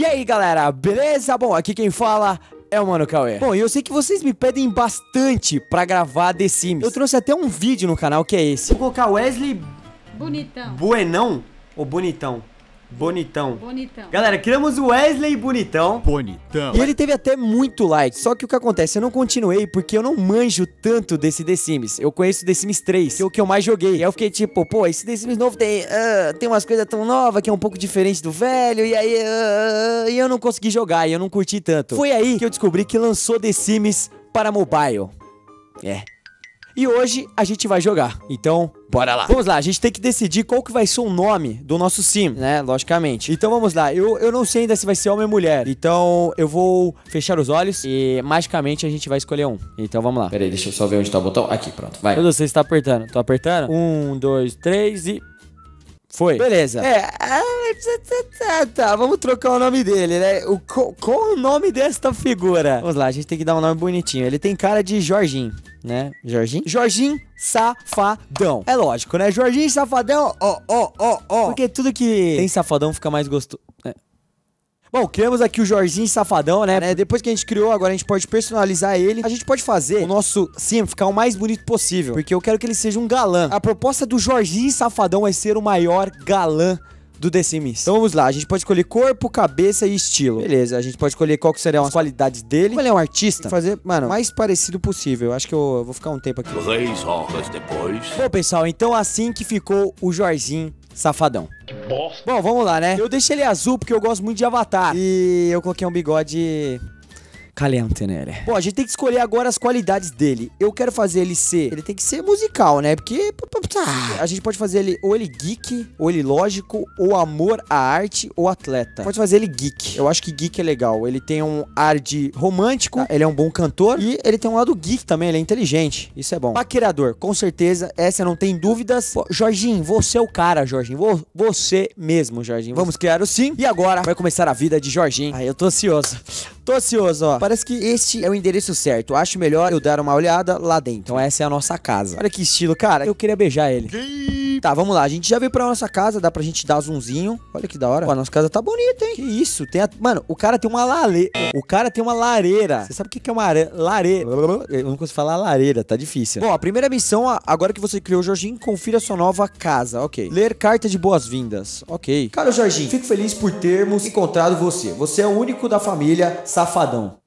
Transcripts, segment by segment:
E aí galera, beleza? Bom, aqui quem fala é o Mano Cauê. Bom, e eu sei que vocês me pedem bastante pra gravar The Sims. Eu trouxe até um vídeo no canal que é esse. Vou colocar Wesley Bonitão. Buenão ou Bonitão? Bonitão. Bonitão. Galera, criamos o Wesley Bonitão. Bonitão. E ele teve até muito like. Só que o que acontece? Eu não continuei porque eu não manjo tanto desse The Sims. Eu conheço The Sims 3, que é o que eu mais joguei. E aí eu fiquei tipo, pô, esse The Sims novo tem, ah, tem umas coisas tão novas que é um pouco diferente do velho. E aí ah, e eu não consegui jogar e eu não curti tanto. Foi aí que eu descobri que lançou The Sims para mobile. É. E hoje a gente vai jogar. Então, bora lá. Vamos lá, a gente tem que decidir qual que vai ser o nome do nosso sim, né? Logicamente. Então vamos lá. Eu, eu não sei ainda se vai ser homem ou mulher. Então eu vou fechar os olhos e magicamente a gente vai escolher um. Então vamos lá. Pera aí, deixa eu só ver onde tá o botão. Aqui, pronto. Vai. Meu Deus, você está apertando. Tô apertando? Um, dois, três e. Foi. Beleza. É, ah, tá, tá, vamos trocar o nome dele, né? O, qual, qual o nome desta figura? Vamos lá, a gente tem que dar um nome bonitinho. Ele tem cara de Jorginho, né? Jorginho? Jorginho Safadão. É lógico, né? Jorginho Safadão, ó, ó, ó, ó. Porque tudo que tem safadão fica mais gostoso. É. Bom, criamos aqui o Jorginho Safadão, né? Depois que a gente criou, agora a gente pode personalizar ele. A gente pode fazer o nosso sim ficar o mais bonito possível, porque eu quero que ele seja um galã. A proposta do Jorginho Safadão é ser o maior galã do The Sims. Então vamos lá, a gente pode escolher corpo, cabeça e estilo. Beleza, a gente pode escolher qual que seriam as qualidades dele. Como ele é um artista, fazer, mano, o mais parecido possível. Eu acho que eu vou ficar um tempo aqui. Três horas depois. Bom, pessoal, então assim que ficou o Jorginho Safadão. Bosta. Bom, vamos lá, né? Eu deixei ele azul porque eu gosto muito de Avatar. E eu coloquei um bigode caliente nele. Bom, a gente tem que escolher agora as qualidades dele. Eu quero fazer ele ser... Ele tem que ser musical, né? Porque... A gente pode fazer ele... Ou ele geek, ou ele lógico, ou amor à arte, ou atleta. Pode fazer ele geek. Eu acho que geek é legal. Ele tem um ar de romântico, ele é um bom cantor, e ele tem um lado geek também, ele é inteligente. Isso é bom. Paquerador, com certeza. Essa não tem dúvidas. Pô, Jorginho, você é o cara, Jorginho. Vo- Você mesmo, Jorginho. Vamos criar o sim. E agora vai começar a vida de Jorginho. Ai, eu tô ansioso. Tô ansioso, ó. Parece que este é o endereço certo. Acho melhor eu dar uma olhada lá dentro. Então essa é a nossa casa. Olha que estilo, cara. Eu queria beijar ele. Tá, vamos lá. A gente já veio pra nossa casa, dá pra gente dar zoomzinho. Olha que da hora. Pô, a nossa casa tá bonita, hein? Que isso? Tem a... Mano, o cara tem uma lareira. O cara tem uma lareira. Você sabe o que é uma are... lareira? Eu não consigo falar lareira, tá difícil. Bom, a primeira missão, agora que você criou, Jorginho, confira sua nova casa. Ok. Ler carta de boas-vindas. Ok. Cara, Jorginho, fico feliz por termos encontrado você. Você é o único da família safadão.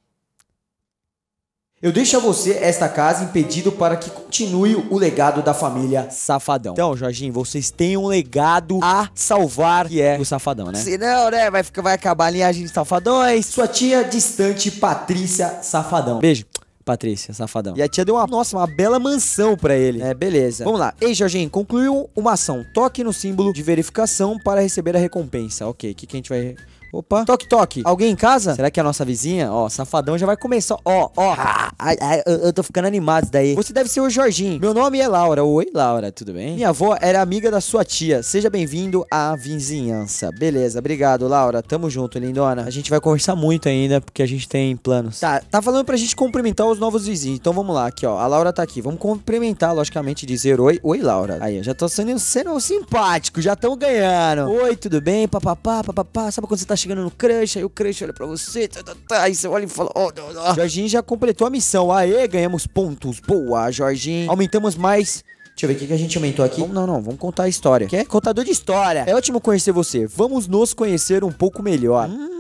Eu deixo a você esta casa impedido para que continue o legado da família Safadão. Então, Jorginho, vocês têm um legado a salvar, que é o Safadão, né? Senão, né, vai, ficar, vai acabar a linhagem de Safadões. Sua tia distante, Patrícia Safadão. Beijo. Patrícia, safadão. E a tia deu uma, nossa, uma bela mansão pra ele. É, beleza. Vamos lá. Ei, Jorginho, concluiu uma ação. Toque no símbolo de verificação para receber a recompensa. Ok, o que, que a gente vai... Opa, toque, toque. Alguém em casa? Será que é a nossa vizinha? Ó, safadão já vai começar. Ó, ó. Ai, ai, eu, eu tô ficando animado daí. Você deve ser o Jorginho. Meu nome é Laura. Oi, Laura, tudo bem? Minha avó era amiga da sua tia. Seja bem-vindo à vizinhança. Beleza, obrigado, Laura. Tamo junto, lindona. A gente vai conversar muito ainda, porque a gente tem planos. Tá, tá falando pra gente cumprimentar os novos vizinhos. Então vamos lá, aqui, ó. A Laura tá aqui. Vamos cumprimentar, logicamente, dizer oi. Oi, Laura. Aí, eu já tô sendo, sendo simpático, já estão ganhando. Oi, tudo bem? Papapá, papapá. Sabe quando você tá chegando no crush, aí o crush olha pra você, tá, tá, tá, aí você olha e fala, ó, ó, ó. Jorginho já completou a missão. Aê, ganhamos pontos. Boa, Jorginho. Aumentamos mais. Deixa eu ver o que, que a gente aumentou aqui. Vamos- não, não, vamos contar a história. Quer? Contador de história. É ótimo conhecer você. Vamos nos conhecer um pouco melhor. Hum.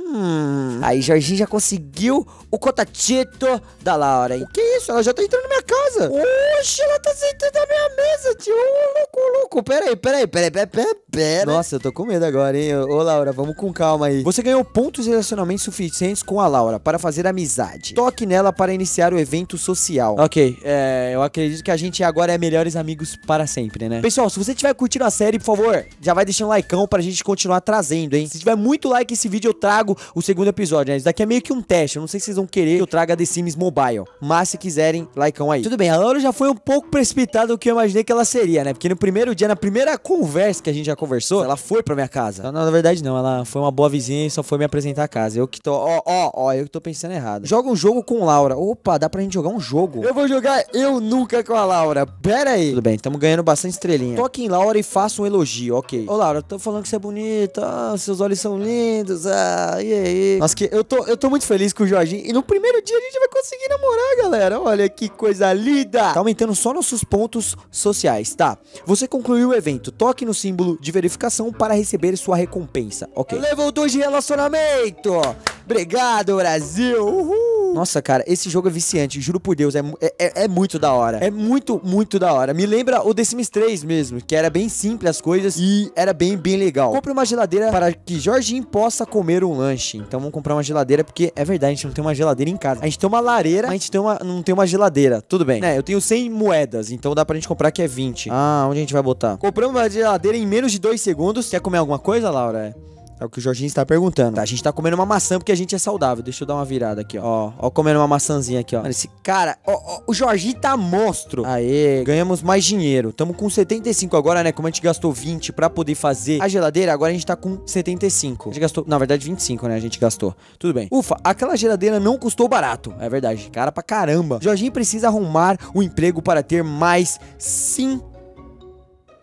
Aí, Jorginho já conseguiu o contatito da Laura, hein? O que é isso? Ela já tá entrando na minha casa. Oxe, ela tá sentando na minha mesa, tio. Ô, louco, louco. Pera aí, pera aí, pera aí, pera, pera, pera. Nossa, eu tô com medo agora, hein? Ô, Laura, vamos com calma aí. Você ganhou pontos de relacionamento suficientes com a Laura para fazer amizade. Toque nela para iniciar o evento social. Ok, é, eu acredito que a gente agora é melhores amigos para sempre, né? Pessoal, se você estiver curtindo a série, por favor, já vai deixando um likeão pra gente continuar trazendo, hein? Se tiver muito like esse vídeo, eu trago o segundo episódio, né? Isso daqui é meio que um teste. Eu não sei se vocês vão querer que eu traga The Sims Mobile. Mas se quiserem, likeão aí. Tudo bem, a Laura já foi um pouco precipitada do que eu imaginei que ela seria, né? Porque no primeiro dia, na primeira conversa que a gente já conversou, ela foi pra minha casa. Não, na verdade, não. Ela foi uma boa vizinha e só foi me apresentar a casa. Eu que tô. Ó, ó, ó, eu que tô pensando errado. Joga um jogo com Laura. Opa, dá pra gente jogar um jogo. Eu vou jogar eu nunca com a Laura. Pera aí. Tudo bem, estamos ganhando bastante estrelinha. Toque em Laura e faça um elogio, ok. Ô, Laura, tô falando que você é bonita. ah, seus olhos são lindos. Ah, e aí. Nossa, que eu tô, eu tô muito feliz com o Jorginho. E no primeiro dia a gente vai conseguir namorar, galera. Olha que coisa linda. Tá aumentando só nossos pontos sociais, tá? Você concluiu o evento. Toque no símbolo de verificação para receber sua recompensa. Ok. Level 2 de relacionamento. Obrigado, Brasil. Uhul. Nossa, cara, esse jogo é viciante, juro por Deus, é, é, é, muito da hora. É muito, muito da hora. Me lembra o The Sims 3 mesmo, que era bem simples as coisas e era bem, bem legal. Compre uma geladeira para que Jorginho possa comer um lanche. Então vamos comprar uma geladeira, porque é verdade, a gente não tem uma geladeira em casa. A gente tem uma lareira, a gente tem uma, não tem uma geladeira. Tudo bem. É, eu tenho 100 moedas, então dá pra gente comprar que é 20. Ah, onde a gente vai botar? Compramos uma geladeira em menos de 2 segundos. Quer comer alguma coisa, Laura? É. O que o Jorginho está perguntando. Tá, a gente tá comendo uma maçã porque a gente é saudável. Deixa eu dar uma virada aqui, ó. Ó, comendo uma maçãzinha aqui, ó. Mano, esse cara, ó, ó, o Jorginho tá monstro. Aê, ganhamos mais dinheiro. Tamo com 75 agora, né? Como a gente gastou 20 pra poder fazer a geladeira, agora a gente tá com 75. A gente gastou, na verdade, 25, né? A gente gastou. Tudo bem. Ufa, aquela geladeira não custou barato. É verdade, cara pra caramba. Jorginho precisa arrumar o um emprego para ter mais sim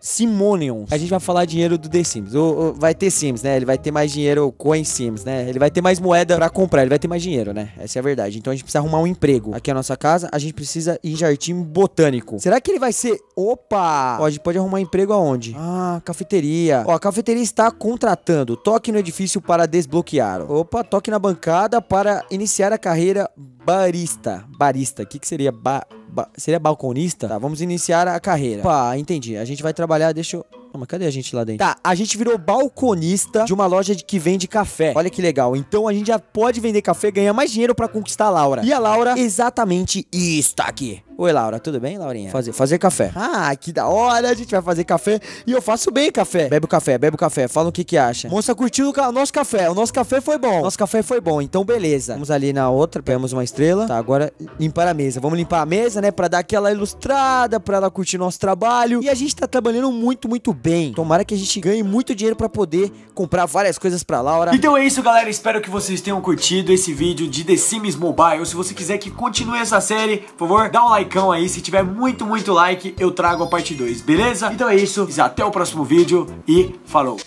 Simonions. A gente vai falar dinheiro do The Sims. O, o, vai ter Sims, né? Ele vai ter mais dinheiro com Sims, né? Ele vai ter mais moeda pra comprar, ele vai ter mais dinheiro, né? Essa é a verdade. Então a gente precisa arrumar um emprego. Aqui é a nossa casa, a gente precisa ir em jardim botânico. Será que ele vai ser... Opa! Ó, a gente pode arrumar um emprego aonde? Ah, cafeteria. Ó, a cafeteria está contratando. Toque no edifício para desbloquear. Opa, toque na bancada para iniciar a carreira barista. Barista. O que, que seria ba, ba, seria balconista? Tá, vamos iniciar a carreira. Pá, entendi. A gente vai trabalhar, deixa eu... Não, mas cadê a gente lá dentro? Tá, a gente virou balconista de uma loja de, que vende café. Olha que legal. Então a gente já pode vender café e ganhar mais dinheiro pra conquistar a Laura. E a Laura, exatamente está aqui. Oi, Laura, tudo bem, Laurinha? Fazer, fazer café. Ah, que da hora, a gente vai fazer café. E eu faço bem café. Bebe o café, bebe o café. Fala o que que acha. Moça, curtiu o nosso café. O nosso café foi bom. Nosso café foi bom, então beleza. Vamos ali na outra, pegamos uma estrela. Tá, agora limpar a mesa. Vamos limpar a mesa, né, pra dar aquela ilustrada, pra ela curtir nosso trabalho. E a gente tá trabalhando muito, muito bem. Tomara que a gente ganhe muito dinheiro pra poder comprar várias coisas pra Laura. Então é isso, galera. Espero que vocês tenham curtido esse vídeo de The Sims Mobile. Se você quiser que continue essa série, por favor, dá um like aí. Se tiver muito, muito like, eu trago a parte 2, beleza? Então é isso, até o próximo vídeo e falou!